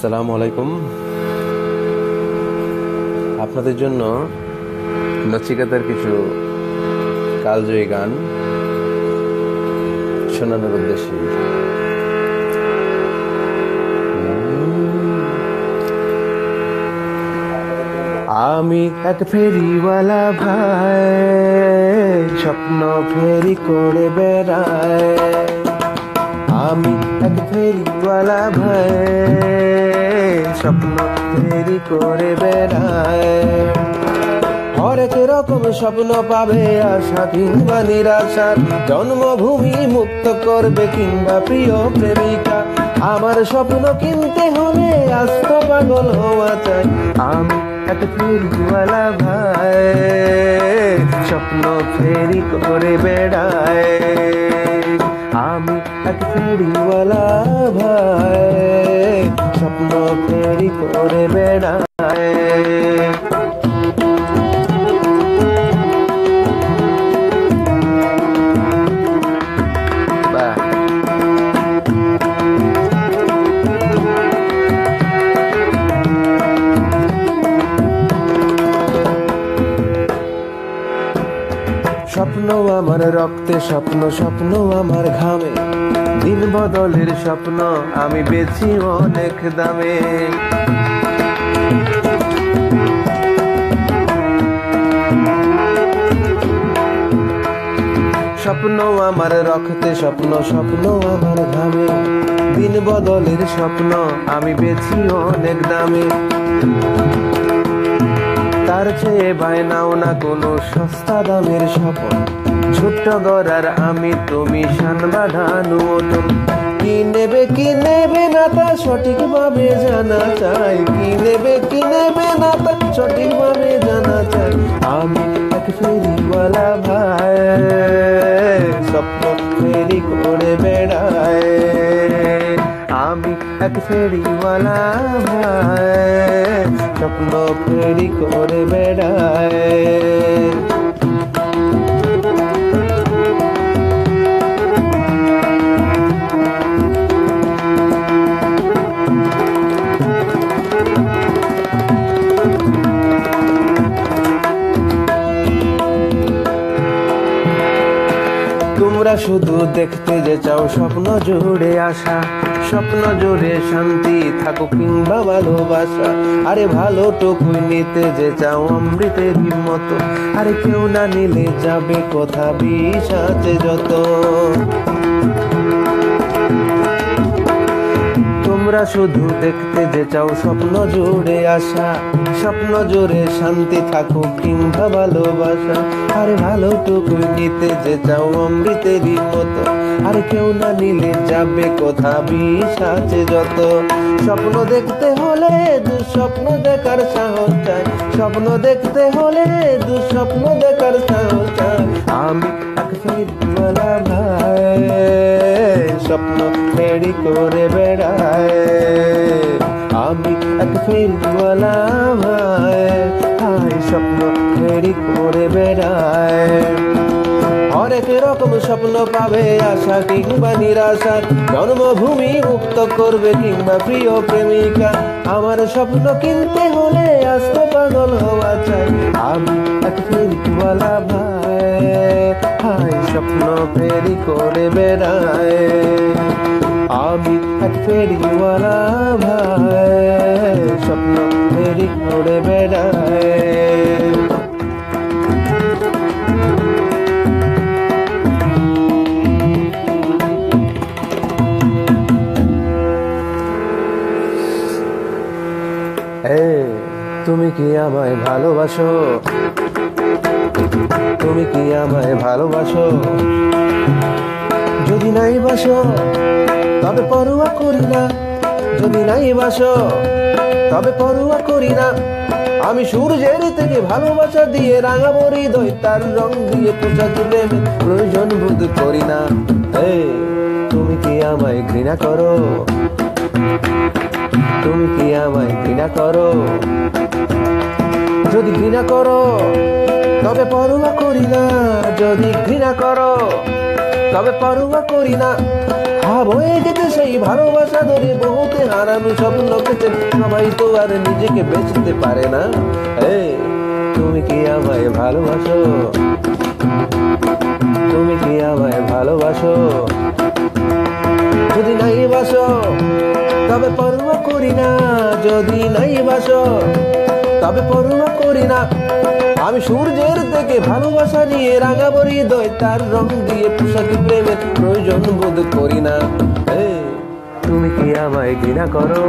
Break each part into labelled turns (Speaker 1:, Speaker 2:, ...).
Speaker 1: আসসালামু আলাইকুম। আপনাদের জন্য নচিকাতার কিছু কালজয়ী গান শোনানোর উদ্দেশ্যে। আমি এক ফেরিওয়ালা ভাই, স্বপ্ন ফেরি করে বেড়ায়। আমি এক ফেরিওয়ালা ভাই করে বেড়ায়। হরেক রকম স্বপ্ন পাবে আশা কিংবা নিরাশার জন্মভূমি মুক্ত করবে কিংবা প্রিয় প্রেমিকা। আমার স্বপ্ন কিনতে হলে আস্ত পাগল হওয়া চাই। আমি এক ফেরিওয়ালা ভাই, স্বপ্ন ফেরি করে বেড়ায়। আমি এক ফেরিওয়ালা ভাই। ফেরি করে বেড়ায় স্বপ্ন আমার রক্তে স্বপ্ন স্বপ্ন আমার ঘামে। দিন বদলের স্বপ্ন আমি বেছি অনেক দামে। স্বপ্ন আমার রক্তে, স্বপ্ন স্বপ্ন আমার ঘামে। দিন বদলের স্বপ্ন আমি বেছি অনেক দামে। তার চেয়ে বায়নাও না কোনো সস্তা দামের স্বপন। ছোট্ট গড়ার আমি তুমি শান বাঁধানো কি নেবে কি নেবে না তা সঠিকভাবে জানা চাই। কি নেবে কি নেবে না তা সঠিকভাবে জানা চাই। আমি এক ফেরিওয়ালা ভাই, স্বপ্ন ফেরি করে বেড়ায় আমি এক ফেরিওয়ালা ভাই স্বপ্ন ফেরি করে বেড়ায় স্বপ্ন জুড়ে আসা স্বপ্ন জুড়ে শান্তি থাকো কিংবা ভালোবাসা। আরে ভালো ভালোটুকু নিতে যে চাও অমৃতের মতো আরে কেউ না নিলে যাবে কথা বিষ যত। তোমরা শুধু দেখতে যে চাও স্বপ্ন জুড়ে আসা স্বপ্ন জুড়ে শান্তি থাকো কিংবা ভালোবাসা। আরে ভালো ভালোটুকু নিতে যে চাও অমৃতেরই মতো আর কেউ না নিলে যাবে কোথা? বিষ যত। স্বপ্ন দেখতে হলে দুঃস্বপ্ন দেখার সাহস চাই। স্বপ্ন দেখতে হলে দুঃস্বপ্ন দেখার সাহস চাই। আমি ফেরিওয়ালা ভাই স্বপ্ন ফেরি করে বেড়ায়। আমি এক ফেরিওয়ালা ভাই স্বপ্ন ফেরি করে বেড়ায়। অনেক রকম স্বপ্ন পাবে আশা, কিংবা নিরাশা। জন্মভূমি মুক্ত করবে কিংবা প্রিয় প্রেমিকা। আমার স্বপ্ন কিনতে হলে আস্ত পাগল হওয়া চাই। আমি এক ভাই স্বপ্ন ফেরি করে বেড়ায়। আমি এক ফেরিওয়ালা ভাই, স্বপ্ন ফেরি করে বেড়ায়। তুমি কি আমায় ভালোবাসো? তুমি কি আমায় ভালোবাসো? যদি নাই বাসো, তবে পরোয়া করি না। যদি নাই বাসো, তবে পরোয়া করি না। আমি সূর্যের থেকে ভালোবাসা দিয়ে রাঙাবো হৃদয়, তার রং দিয়ে পোষা তুলে প্রয়োজন বোধ করি না। তুমি কি আমায় ঘৃণা করো? তুমি কি আমায় ঘৃণা করো? যদি ঘৃণা করো, তবে পরোয়া করি না। যদি ঘৃণা করো, তবে পরোয়া করি না। ভাব হয়ে গেছে সেই ভালোবাসা ধরে বহুতে হারানো স্বপ্ন পেতে সবাই তো আর নিজেকে বেচতে পারে না। তুমি কি আমায় ভালোবাসো? তুমি কি আমায় ভালোবাসো? যদি নাই বাসো তবে পরোয়া করি না, যদি নাই বাসো, তবে পরোয়া করি না। আমি সূর্যের থেকে ভালোবাসা নিয়ে রাঙাবো হৃদয় তার রং দিয়ে পোশাকি প্রেমের প্রয়োজন বোধ করি না। তুমি কি আমায় ঘৃণা করো?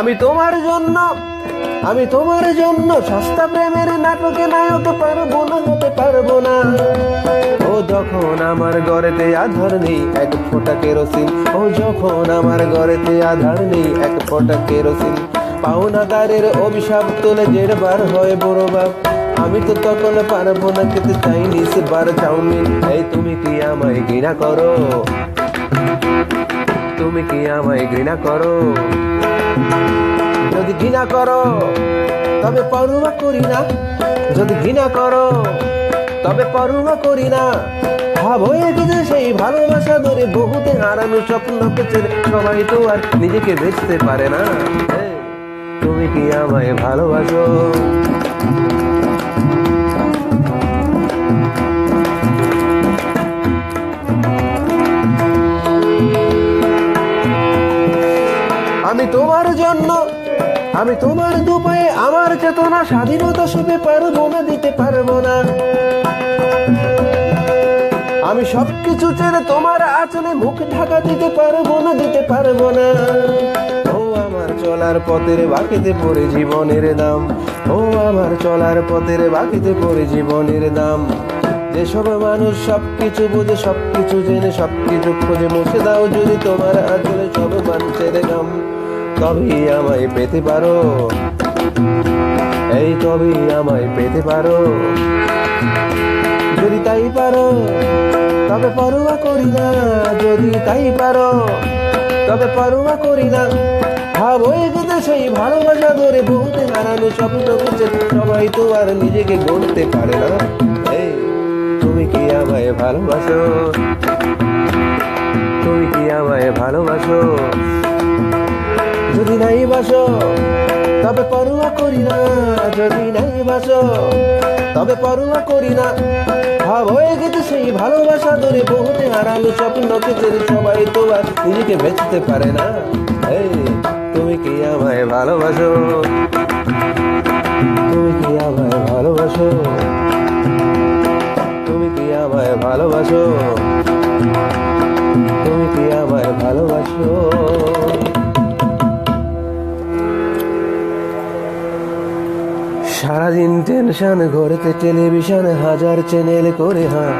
Speaker 1: আমি তোমার জন্য, আমি তোমার জন্য সস্তা প্রেমের নাটকে নায়ক পারব না, হতে পারব না। ও যখন আমার ঘরেতে আধার নেই, এক ফোঁটা কেরোসিন। ও যখন আমার ঘরেতে আধার নেই, এক ফোঁটা কেরোসিন। পাওনাদারের অভিশাপ তোলে জেরবার হয় বড় বাপ আমি তো তখন পারব না, খেতে চাইনিস বার চাউমিন। এই তুমি কি আমায় ঘৃণা করো? তুমি কি আমায় ঘৃণা করো? যদি ঘৃণা করো, তবে পরুয়া করি না। যদি ঘৃণা করো, তবে পরুয়া করি না। ভাব হয়ে গেছে সেই ভালোবাসা ধরে বহুতে হারানো স্বপ্ন পেছনে। সবাই তো আর নিজেকে বেচতে পারে না। তুমি কি আমায় ভালোবাসো? তোমার জন্য আমি তোমার দুপায়ে আমার চেতনা স্বাধীনতা সুপে পারব না দিতে পারব না। আমি সবকিছু ছেড়ে তোমার আচলে মুখ ঢাকা দিতে পারব না, দিতে পারব না। ও আমার চলার পথের বাকিতে পড়ে জীবনের দাম। ও আমার চলার পথের বাকিতে পড়ে জীবনের দাম। যেসব মানুষ সবকিছু বুঝে, সবকিছু জেনে, সবকিছু খুঁজে, মুছে দাও যদি তোমার আচলে সব বাঞ্চের গাম তবেই আমায় পেতে পারো। এই তবেই আমায় পেতে পারো। যদি তাই পারো, তবে পরোয়া করি না। যদি তাই পারো, তবে পরোয়া করি না। ভাব গেছে সেই ভালোবাসা ধরে বহুতে হারানো স্বপ্ন বুঝে সবাই তো আর নিজেকে গড়তে পারে না। এই, তুমি কি আমায় ভালোবাসো? তুমি কি আমায় ভালোবাসো? যদি নাই বাসো, তবে পরোয়া করি না। যদি নাই বাসো, তবে পরোয়া করি না। ভাব হয়ে গেছে সেই ভালোবাসা ধরে বহুতে হারালো স্বপ্নকে ছেড়ে সবাই তো আর নিজেকে বেচতে পারে না। তুমি কি আমায় ভালোবাসো? তুমি কি আমায় ভালোবাসো? তুমি কি আমায় ভালোবাসো? তুমি কি আমায় ভালোবাসো? সারাদিন টেনশন, ঘরেতে টেলিভিশন, হাজার চ্যানেল করে হ্যাঁ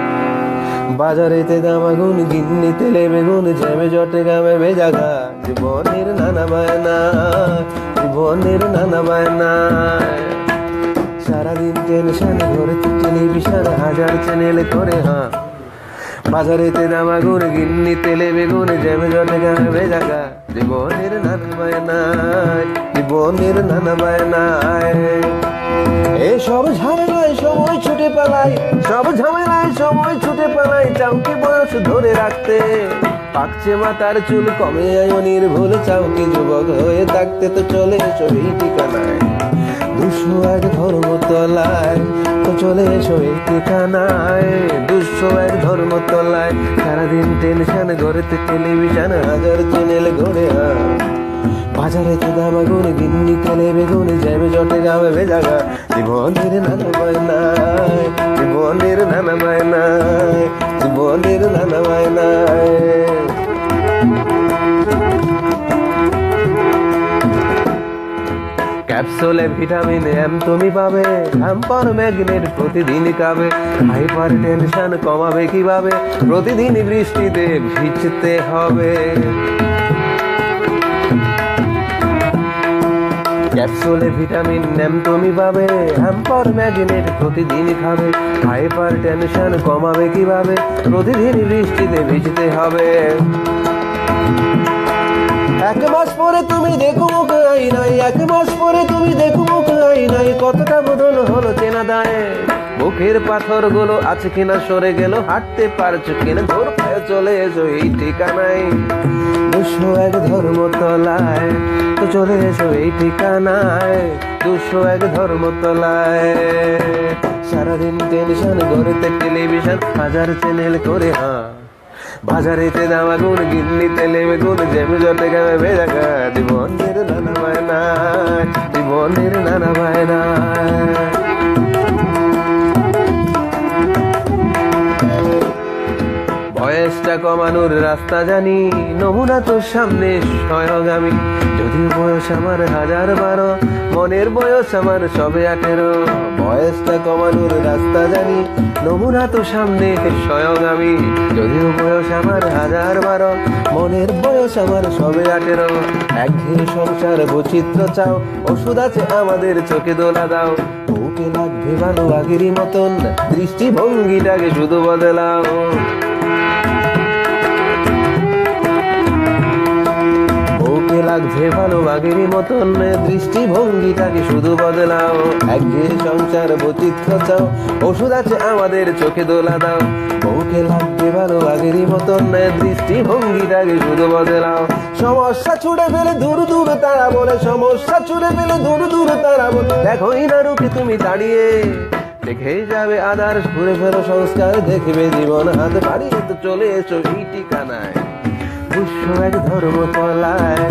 Speaker 1: বাজারেতে দামাগুন গিন্নি তেলে বেগুন জ্যামে জটে গামে বেজাগা জীবনের নানা বায়না জীবনের নানা বায়না। সারাদিন টেনশন, ঘরেতে টেলিভিশন, হাজার চ্যানেল করে হ্যাঁ বাজারেতে দামাগুন গিন্নি তেলে বেগুন জ্যামে জটে গামে বেজাগা জীবনের নানা বায়নায় জীবনের নানা বায়নায়। এই সব ঝামেলায় সময় ছুটে পালাই, সব ঝামেলায় সময় ছুটে পালাই, চাউকি বয়স ধরে রাখতে। পাকছে মাতার চুল, কমে আয়নির ভুল চাউকি যুবক হয়ে থাকতে তো চলে এসো এই ঠিকানায়। দুশো এক ধর্মতলায় তো চলে এসো এই ঠিকানায়। দুশো এক ধর্মতলায় সারাদিন টেনশন, ঘরেতে টেলিভিশন, হাজার চ্যানেল ঘরে আয় বাজারেতে দামাগুন গিন্নি তেলে বেগুন যাবে জটে গাবে বেজাগা। জীবনের নানা মায়নায় জীবনের নানা মায়নায় জীবনের নানা মায়নায় ক্যাপসুলে ভিটামিন এম তুমি পাবে হ্যাম্পার ম্যাগনেট প্রতিদিন খাবে। হাইপার টেনশন কমাবে কীভাবে, প্রতিদিন বৃষ্টিতে ভিজতে হবে। ক্যাপসুলে ভিটামিন নেম তুমি পাবে হ্যাম্পার ম্যাগনেট প্রতিদিন খাবে, হাইপার টেনশন কমাবে কীভাবে, প্রতিদিন বৃষ্টিতে ভিজতে হবে। এক মাস পরে তুমি দেখো মুখ আই নাই, এক মাস পরে তুমি দেখো মুখ আই নাই, কতটা বদল হলো চেনা দায়। বুকের পাথরগুলো আছে কিনা সরে গেল, হাঁটতে পারছ কিনা, ধর পায়ে চলে এসো এই ঠিকানায়। দুশো এক ধর্মতলায়, তো চলে এসো এই ঠিকানায়। দুশো এক ধর্মতলায়। সারাদিন টেনশন ঘরেতে টেলিভিশন হাজার চ্যানেল করে হ্যাঁ। বাজারেতে দামা গুণ গিন্নি তেলে গুণ জেমে জটে গাবে ভেজা গা জীবনের নানা বায়না জীবনের নানা বায়না বয়সটা কমানোর রাস্তা জানি, নমুনা তোর সামনে স্বয়গামী। যদিও বয়স আমার হাজার বারো, মনের বয়স আমার সবে আঠেরো। বয়সটা কমানোর রাস্তা জানি, নমুনা তো সামনে স্বয়গামী। যদিও বয়স আমার হাজার বারো, মনের বয়স আমার সবে আঠেরো। একঘেয়ে সংসার বৈচিত্র্য চাও, ওষুধ আছে আমাদের চোখে দোলা দাও। বুকে লাগবে ভালো আগেরই মতন, দৃষ্টিভঙ্গিটাকে শুধু বদলাও। লাগছে ভালো বাগেরই মতন দৃষ্টিভঙ্গিটাকে শুধু বদলাও একঘেয়ে সংসার বৈচিত্র্য চাও, ওষুধ আছে আমাদের চোখে দোলা দাও। ওকে লাগবে ভালো বাগেরই মতন দৃষ্টিভঙ্গিটাকে শুধু বদলাও। সমস্যা ছুড়ে ফেলে দূর দূর তারা বলে, সমস্যা ছুড়ে ফেলে দূর দূর তারা বলে, দেখো ইনারুকে তুমি দাঁড়িয়ে দেখেই যাবে আদার্স, ঘুরে ফেরো সংস্কার, দেখবে জীবন হাত বাড়িয়ে তো চলে এসো এই ঠিকানায় দুশো এক ধর্মতলায়।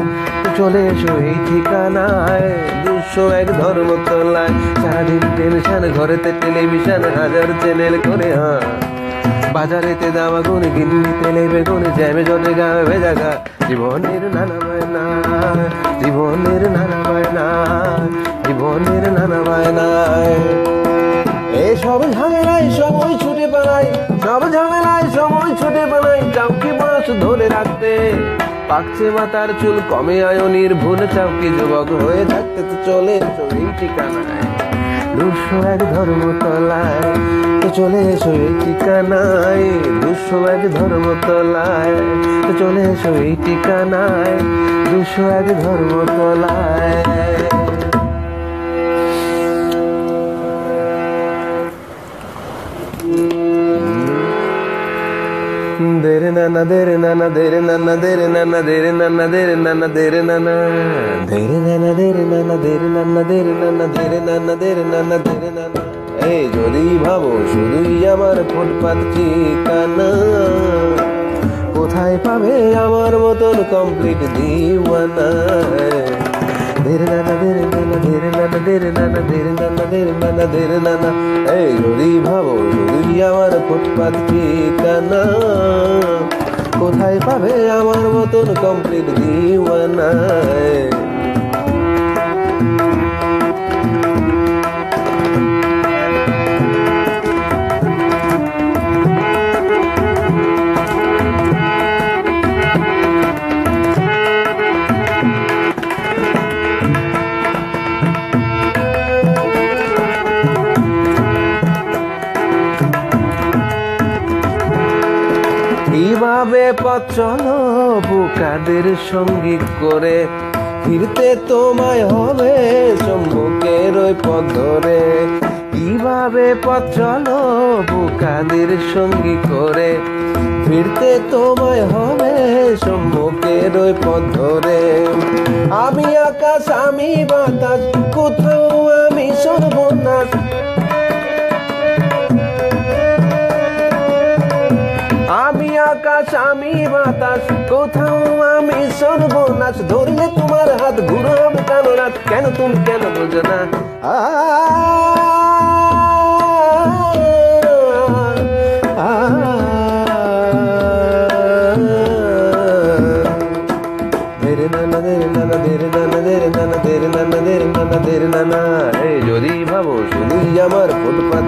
Speaker 1: চলে এসো এই ঠিকানায়। দুশো এক ধর্মতলায়। সারাদিন টেনশন, ঘরেতে টেলিভিশন, হাজার চ্যানেল করে হ্যাঁ বাজারেতে দামা গুণ গিন্নি তেলে বেগুন জ্যামে, জটে গায়ে ভেজা গা জীবনের নানা বায়না, জীবনের নানা বায়না, জীবনের নানা বায়নায় এই সব ঝামেলায় সময় ছুটে পালাই, সব ঝামেলায় সময় ছুটে পালাই। চাউকি মাস ধরে রাখতে। পাকছে মাতার চুল, কমে আয়নির ভুল চাউকি যুবক হয়ে থাকতে তো চলে এসো এই ঠিকানায়। দুশো এক ধর্মতলায় তো চলে এসো এই ঠিকানায়। দুশো এক ধর্মতলায় তো চলে এসো এই ঠিকানায়। দুশো এক ধর্মতলায় Dere nana dere nana dere nana dere nana dere nana dere nana dere nana dere nana dere nana dere nana dere nana dere nana dere nana dere nana এই যদি ভাবো শুধুই আমার ফুটপাত ঠিকানা কোথায় পাবে আমার মতন কমপ্লিট দিওয়ানা ধীরে নানা ধীরে নানা ধীরে নানা ধীরে নানা ধীরে নানা ধীরে নানা ধীরে নানা এই আমার ফুটপাত ঠিকানা কোথায় পাবে আমার মতন কমপ্লিট দিওয়ানা? চলো বুকাদের করে ফিরতে তোমায় হবে সম্মুখের ওই পথ ধরে কীভাবে পথ চলো বুকাদের সঙ্গী করে ফিরতে তোমায় হবে সম্মুখের ওই পথ ধরে আমি আকাশ, আমি বাতাস, কোথাও আমি সর্বনাশ। আকাশ আমি বাতাস কোথাও আমি সর্বনাশ ধরলে তোমার হাত ঘুরো আমি কানো রাত কেন তুমি কেন বোঝো না যদি ভাবো শুধুই আমার ফুটপাত